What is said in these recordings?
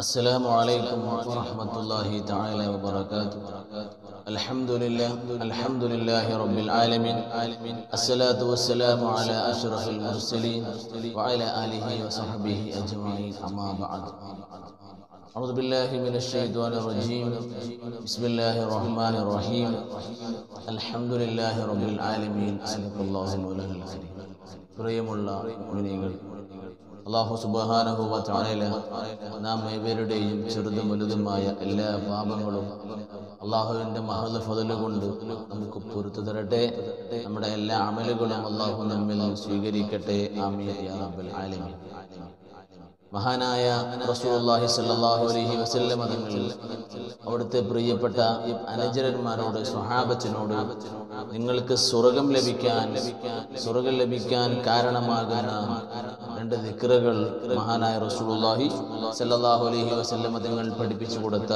السلام عليكم ورحمة الله تعالى وبركاته الحمد لله الحمد لله رب العالمين الصلاة والسلام على أشرف المرسلين وعلى آله وصحبه أجمعين أما بعد أعوذ بالله من الشيطان الرجيم بسم الله الرحمن الرحيم الحمد لله رب العالمين صدق الله مولانا الكريم പ്രിയമുള്ള മുനികൾ അള്ളാഹു സുബാനഹു വല നാം ഏവരുടെയും ചെറുതും വലുതുമായ എല്ലാ പാപങ്ങളും അള്ളാഹുവിന്റെ മഹത് ഫതൽ കൊണ്ട് നമുക്ക് പൊറത്തു തരട്ടെ. നമ്മുടെ എല്ലാ അമലുകളും അള്ളാഹു നമ്മിൽ സ്വീകരിക്കട്ടെ. മഹാനായ റസൂലുള്ളാഹി അലൈഹി വസല്ലം അവിടുത്തെ പ്രിയപ്പെട്ട അനുചരന്മാരോട് സ്വഹാബത്തിനോട് നിങ്ങൾക്ക് സ്വർഗം ലഭിക്കാൻ സ്വർഗം ലഭിക്കാൻ കാരണമാകുന്ന രണ്ട് ദിക്റുകൾ മഹാനായ റസൂലുള്ളാഹി സല്ലല്ലാഹു അലൈഹി വസല്ലമ തങ്ങൾ പഠിപ്പിച്ചു കൊടുത്ത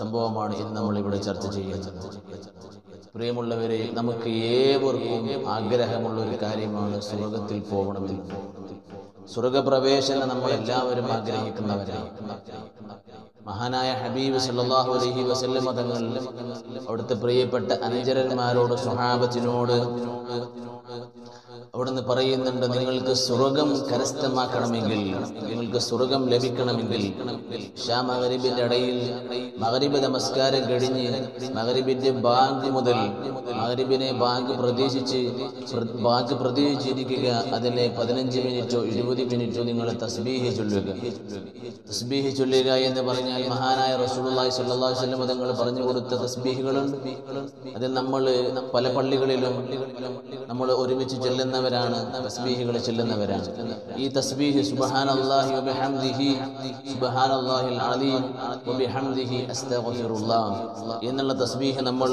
സംഭവമാണ് ഇന്ന് നമ്മൾ ഇവിടെ ചർച്ച ചെയ്യുന്നത്. പ്രിയമുള്ളവരെ നമുക്ക് ഏവർക്കും ആഗ്രഹമുള്ള ഒരു കാര്യമാണ് സ്വർഗത്തിൽ പോകണമെന്ന്. സ്വർഗപ്രവേശനം നമ്മൾ എല്ലാവരും ആഗ്രഹിക്കുന്നവരാണ് മഹാനായ ഹബീബ് സല്ലല്ലാഹു അലൈഹി വസല്ലമ തങ്ങൾ അവിടുത്തെ പ്രിയപ്പെട്ട അനുചരന്മാരോട് സ്വഹാബത്തിനോട് അവിടുന്ന് പറയുന്നുണ്ട് നിങ്ങൾക്ക് സ്വർഗം കരസ്ഥമാക്കണമെങ്കിൽ നിങ്ങൾക്ക് സ്വർഗം ലഭിക്കണമെങ്കിൽ ഷാ മകരിബിന്റെ ഇടയിൽ മകരിബ് നമസ്കാരം കഴിഞ്ഞ് മകരിബിന്റെ ബാങ്ക് മുതൽ മകരിബിനെ ബാങ്ക് പ്രതീക്ഷിച്ച് ബാങ്ക് പ്രതീക്ഷിച്ചിരിക്കുക അതിനെ പതിനഞ്ച് മിനിറ്റോ ഇരുപത് മിനിറ്റോ നിങ്ങൾ തസ്ബീഹി ചൊല്ലുക. തസ്ബീഹി ചൊല്ലുക എന്ന് പറഞ്ഞാൽ മഹാനായ സ്വല്ലല്ലാഹു അലൈഹി വസല്ലം തങ്ങൾ പറഞ്ഞു കൊടുത്ത തസ്ബീഹുകളുണ്ട് അതിൽ നമ്മൾ പല പള്ളികളിലും നമ്മൾ ഒരുമിച്ച് ചെല്ലുന്നവരാണ് തസ്ബീഹുകൾ ചെല്ലുന്നവരാണ്. ഈ തസ്ബീഹ് സുബ്ഹാനല്ലാഹി വബിഹംദിഹി സുബ്ഹാനല്ലാഹിൽ അലീം വബിഹംദിഹി അസ്തഗ്ഫിറുല്ലാഹ് എന്നുള്ള തസ്ബീഹ് നമ്മൾ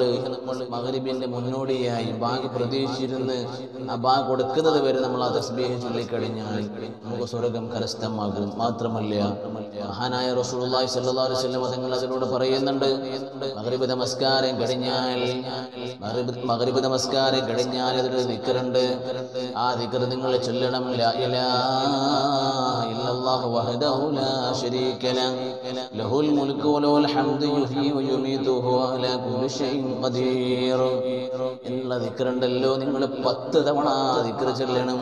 മഗ്രിബിന്റെ മുന്നോടിയായി ബാഗ് പ്രതീക്ഷിച്ചിരുന്ന് ആ ബാഗ് കൊടുക്കുന്നത് വരെ നമ്മൾ ആ തസ്ബീഹ് ചൊല്ലിക്കഴിഞ്ഞാൽ നമുക്ക് സ്വർഗം കരസ്ഥമാകും. മാത്രമല്ല മഹാനായ റസൂലുള്ളാഹി സ്വല്ലല്ലാഹു അലൈഹി വസല്ലം തങ്ങൾ അതിലൂടെ പറയുന്നുണ്ട് മഗ്രിബ് നമസ്കാരം കഴിഞ്ഞാൽ മഗ്രിബ് നമസ്കാരം കഴിഞ്ഞാൽ അതിലൊരു ദിക്റുണ്ട് ആ ദിക്ർ നിങ്ങൾ ചൊല്ലണം. ലഹുൽ വയുമീതു ഖദീർ. നിങ്ങൾ പത്ത് തവണ ആ ദിക്ർ ചൊല്ലണം.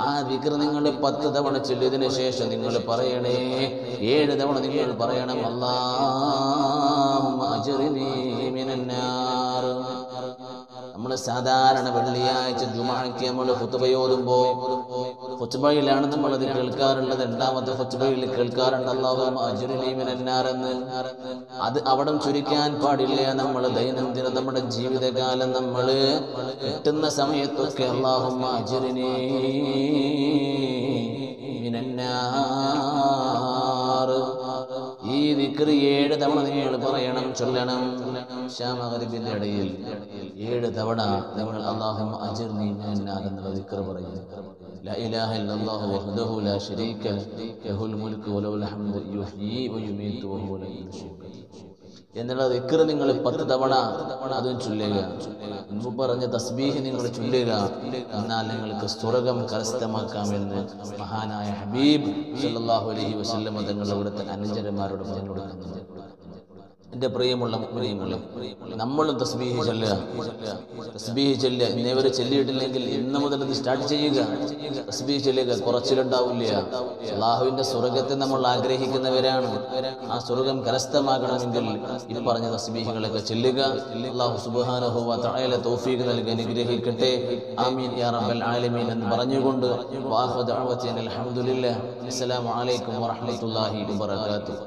ആ ദിക്ർ നിങ്ങൾ പത്ത് തവണ ചൊല്ലിയതിനു ശേഷം നിങ്ങൾ പറയണേ ഏഴ് തവണ നിങ്ങൾ പറയണം അജ്റിനി മിനന്നാർ നമ്മൾ സാധാരണ വെള്ളിയാഴ്ച ജുമാക്ക് നമ്മൾ ഹുത്തുബയോടുമ്പോ ഹുച്ചുബയിലാണ് നമ്മൾ അത് കേൾക്കാറുള്ളത്. രണ്ടാമത്തെ ഹുച്ചുബയിൽ കേൾക്കാറുണ്ട് അള്ളാഹും അത് അവിടെ ചുരുക്കാൻ പാടില്ല. നമ്മൾ ദൈനംദിന നമ്മുടെ ജീവിതകാലം നമ്മൾ കിട്ടുന്ന സമയത്തൊക്കെ അള്ളാഹും അജുരിനീ ഈ വിക്രി ഏഴ് തവണ നിങ്ങൾ പറയണം ചൊല്ലണം ശ്യാമകരിപ്പിന്റെ ഇടയിൽ ഏഴ് തവണ നമ്മൾ അള്ളാഹു അജിർ നീങ്ങുന്ന വിക്ര പറയുന്നു لا إله إلا الله وحده لا شريك له له الملك وله الحمد يحيي ويميت وهو لا شريك എന്നുള്ള വിക്ര നിങ്ങൾ പത്ത് തവണ അതും ചൊല്ലുക. മുമ്പ് പറഞ്ഞ തസ്ബീഹ് നിങ്ങൾ ചൊല്ലുക. എന്നാൽ നിങ്ങൾക്ക് സ്വർഗം കരസ്ഥമാക്കാമെന്ന് മഹാനായ ഹബീബ് സല്ലല്ലാഹു അലൈഹി വസല്ലം തങ്ങൾ ഇവിടുത്തെ അനുചരന്മാരോട് പറഞ്ഞു കൊടുക്കുന്നുണ്ട് എന്റെ പ്രിയമുള്ള പ്രിയമുള്ള നമ്മളും തസ്ബീഹ് ചൊല്ലുക. തസ്ബീഹ് ചൊല്ലുക. ഇന്നേവരെ ചൊല്ലിയിട്ടില്ലെങ്കിൽ ഇന്ന് മുതൽ ഇത് സ്റ്റാർട്ട് ചെയ്യുക. തസ്ബീഹ് ചൊല്ലുക കുറച്ചിലുണ്ടാവില്ല. അള്ളാഹുവിന്റെ സ്വർഗത്തെ നമ്മൾ ആഗ്രഹിക്കുന്നവരാണ്. ആ സ്വർഗം കരസ്ഥമാകണമെങ്കിൽ ഈ പറഞ്ഞ തസ്ബീഹുകളൊക്കെ ചൊല്ലുക. അള്ളാഹു സുബ്ഹാനഹു വ തആല തൗഫീഖ് നൽകി അനുഗ്രഹിക്കട്ടെ. ആമീൻ യാ റബ്ബൽ ആലമീൻ എന്ന് പറഞ്ഞുകൊണ്ട് അസ്സലാമു അലൈക്കും വറഹ്മത്തുള്ളാഹി വബറകാതുഹു.